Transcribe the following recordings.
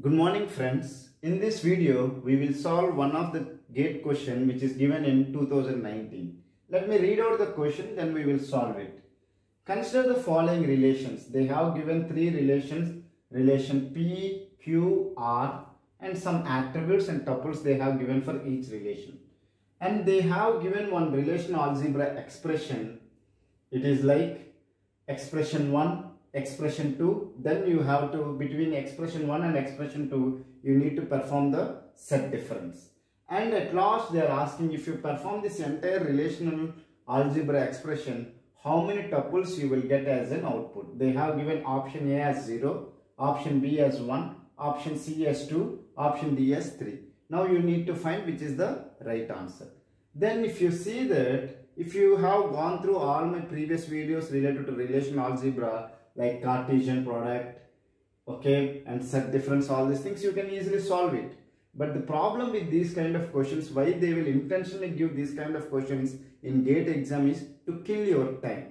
Good morning friends. In this video, we will solve one of the gate question which is given in 2019. Let me read out the question then we will solve it. Consider the following relations. They have given three relations. Relation P, Q, R and some attributes and tuples they have given for each relation. And they have given one relation algebra expression. It is like expression 1 expression 2 then you have to between expression 1 and expression 2 you need to perform the set difference. And at last they are asking if you perform this entire relational algebra expression how many tuples you will get as an output? They have given option a as 0 option b as 1 option c as 2 option d as 3 now you need to find which is the right answer. Then if you see that if you have gone through all my previous videos related to relational algebra like Cartesian product, okay, and set difference, all these things, you can easily solve it. But the problem with these kind of questions, why they will intentionally give these kind of questions in gate exam is to kill your time.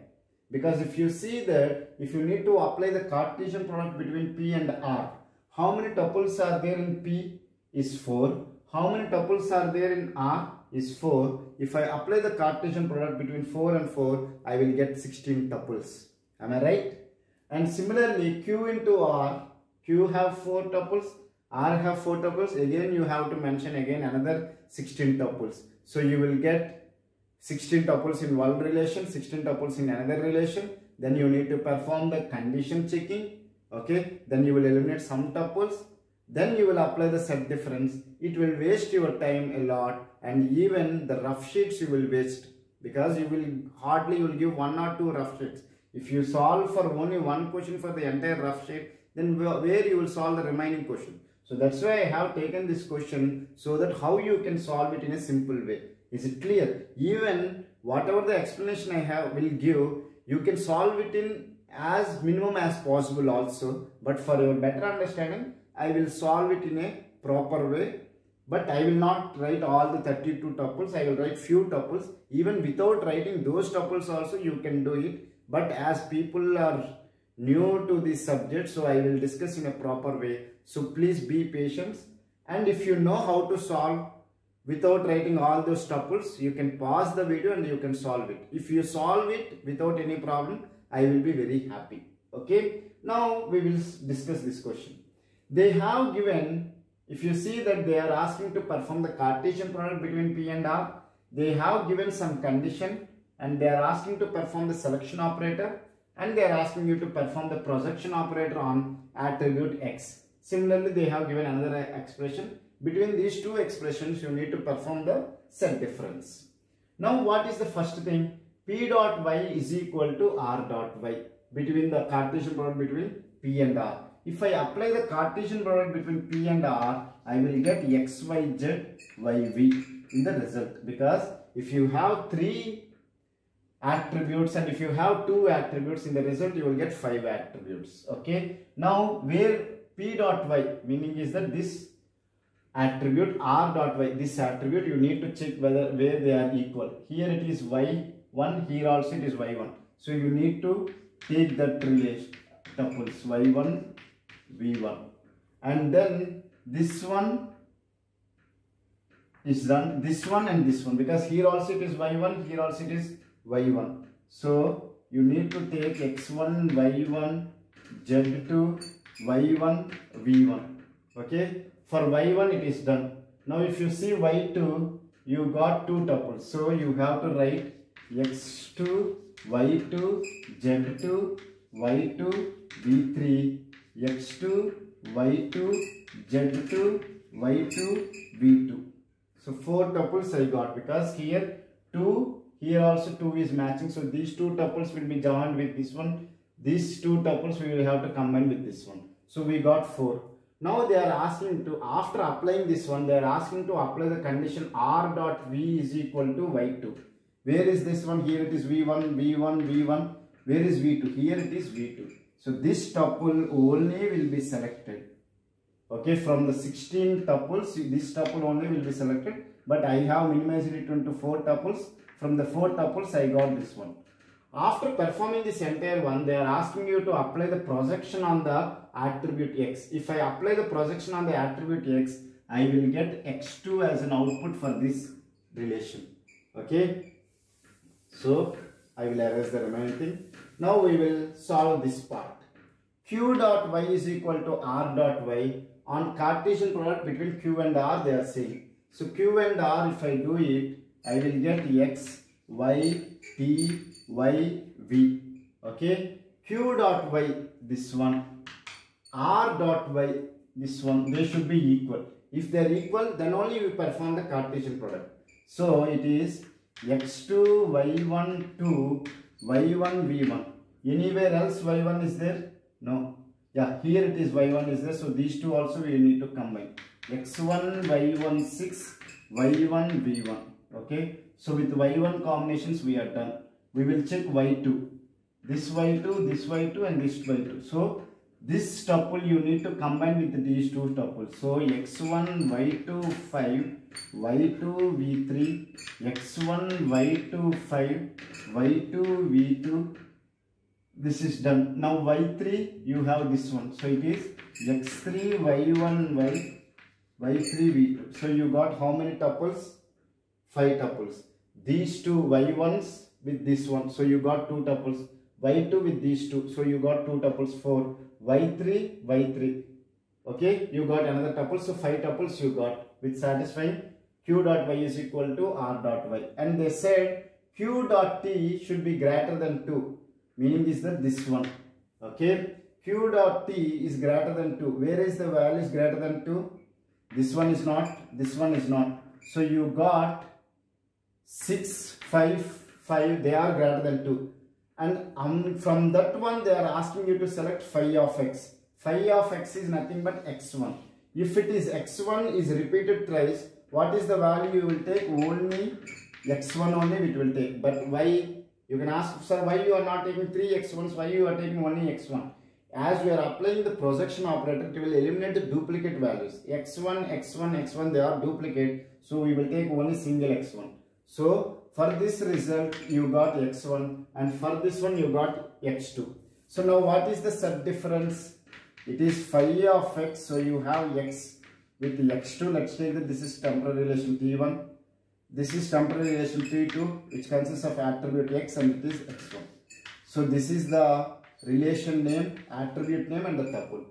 Because if you see that, if you need to apply the Cartesian product between P and R, how many tuples are there in P is 4. How many tuples are there in R is 4. If I apply the Cartesian product between 4 and 4, I will get 16 tuples. Am I right? And similarly, Q into R, Q have 4 tuples, R have 4 tuples. Again, you have to mention again another 16 tuples. So you will get 16 tuples in one relation, 16 tuples in another relation. Then you need to perform the condition checking. Okay. Then you will eliminate some tuples. Then you will apply the set difference. It will waste your time a lot and even the rough sheets you will waste because you will hardly you will give one or two rough sheets if you solve for only one question for the entire rough shape, then where you will solve the remaining question. So that's why I have taken this question so that how you can solve it in a simple way. Is it clear? Even whatever the explanation I have will give, you can solve it in as minimum as possible also. But for your better understanding, I will solve it in a proper way. But I will not write all the 32 tuples. I will write few tuples. Even without writing those tuples also, you can do it but as people are new to this subject, so I will discuss in a proper way. So please be patient. And if you know how to solve without writing all those tuples, you can pause the video and you can solve it. If you solve it without any problem, I will be very happy. Okay. Now we will discuss this question. They have given, if you see that they are asking to perform the Cartesian product between P and R, they have given some condition and they are asking to perform the selection operator and they are asking you to perform the projection operator on attribute x. Similarly, they have given another expression. Between these two expressions, you need to perform the set difference. Now, what is the first thing? P dot y is equal to R dot y between the Cartesian product between P and R. If I apply the Cartesian product between P and R, I will get x, y, z, y, v in the result because if you have three attributes and if you have two attributes in the result you will get five attributes. Okay? Now where p dot y meaning is that this attribute r dot y this attribute you need to check whether where they are equal. Here it is y1 here also it is y1 so you need to take that relation tuples y1 v1 and then this one is done this one and this one because here also it is y1 here also it is y1 so you need to take x1 y1 z2 y1 v1 okay? For y1 it is done. Now if you see y2 you got two tuples. So you have to write x2 y2 z2 y2 v3 x2 y2 z2 y2 v2 so four tuples i got because here 2 here also 2 is matching. So these two tuples will be joined with this one. These two tuples we will have to combine with this one. So we got 4. Now they are asking to, after applying this one, they are asking to apply the condition R dot V is equal to Y2. Where is this one? Here it is V1, V1, V1. Where is V2? Here it is V2. So this tuple only will be selected. Okay, from the 16 tuples, this tuple only will be selected. But I have minimized it into 4 tuples. From the four tuples, I got this one. After performing this entire one, they are asking you to apply the projection on the attribute x. If I apply the projection on the attribute x, I will get x2 as an output for this relation. Okay. So, I will erase the remaining thing. Now we will solve this part. q dot y is equal to r dot y on Cartesian product between q and r they are saying. So q and r if I do it, I will get x, y, t, y, v. Okay. q dot y, this one. r dot y, this one. They should be equal. If they are equal, then only we perform the Cartesian product. So it is x2, y1, 2, y1, v1. Anywhere else y1 is there? No. Yeah, here it is y1 is there. So these two also we need to combine. x1, y1, 6, y1, v1. Okay. So with y1 combinations we are done. We will check y2. This y2, this y2 and this y2. So this tuple you need to combine with these two tuples. So x1, y2, 5, y2, v3, x1, y2, 5, y2, v2. This is done. Now y3 you have this one. So it is x3, y1, y, y3, v2. So you got how many tuples? 5 tuples. These two y1s with this one. So you got 2 tuples. y2 with these two. So you got 2 tuples 4 y3, y3. Okay, you got another tuple. So 5 tuples you got which satisfying q dot y is equal to r dot y. And they said q dot t should be greater than 2. Meaning is that this one. Okay, q dot t is greater than 2. Where is the value is greater than 2? This one is not, this one is not. So you got 6, 5, 5, they are greater than 2 and um, from that one they are asking you to select phi of x. Phi of x is nothing but x1. If it is x1 is repeated thrice, what is the value you will take? Only x1 only it will take. But why? You can ask, sir, why you are not taking 3 x1s, why you are taking only x1? As we are applying the projection operator, it will eliminate the duplicate values. x1, x1, x1, they are duplicate. So we will take only single x1. So for this result you got x1 and for this one you got x2. So now what is the set difference? It is phi of x so you have x with x2 let's take that this is temporary relation t1 this is temporary relation t2 which consists of attribute x and it is x1. So this is the relation name attribute name and the tuple.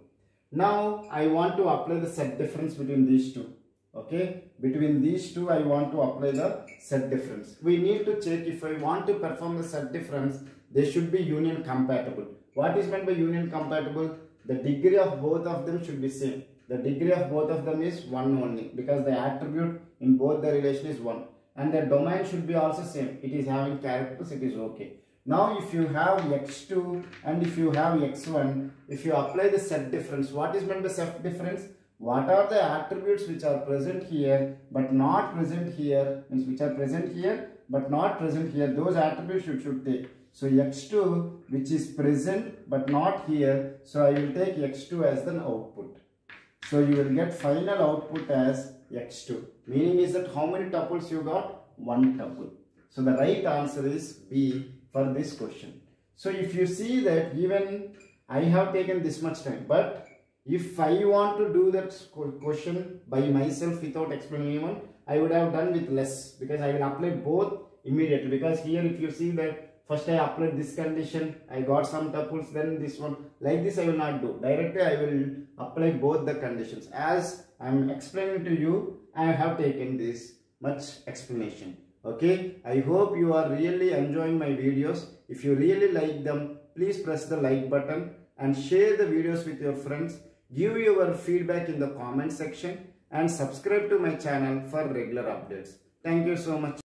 Now I want to apply the set difference between these two okay? Between these two i want to apply the set difference. We need to check if i want to perform the set difference they should be union compatible. What is meant by union compatible? The degree of both of them should be same. The degree of both of them is 1 only because the attribute in both the relation is 1 and the domain should be also same. It is having characters it is okay. Now if you have x2 and if you have x1 if you apply the set difference what is meant by set difference what are the attributes which are present here but not present here? Means which are present here but not present here. Those attributes should take. So x2 which is present but not here. So i will take x2 as the output. So you will get final output as x2 meaning is that how many tuples you got? One tuple. So the right answer is b for this question. So if you see that even i have taken this much time but if I want to do that question by myself without explaining anyone, I would have done with less because I will apply both immediately because here if you see that first I applied this condition, I got some tuples, then this one, like this I will not do. Directly I will apply both the conditions. As I am explaining to you, I have taken this much explanation. Okay, I hope you are really enjoying my videos. If you really like them, please press the like button and share the videos with your friends Give your feedback in the comment section and subscribe to my channel for regular updates. Thank you so much.